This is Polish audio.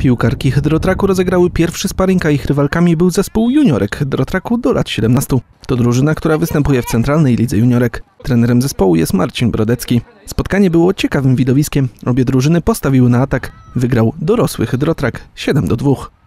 Piłkarki Hydrotraku rozegrały pierwszy sparring, a ich rywalkami był zespół juniorek Hydrotraku do lat 17. To drużyna, która występuje w Centralnej Lidze Juniorek. Trenerem zespołu jest Marcin Brodecki. Spotkanie było ciekawym widowiskiem. Obie drużyny postawiły na atak. Wygrał dorosły Hydrotrak 7 do 2.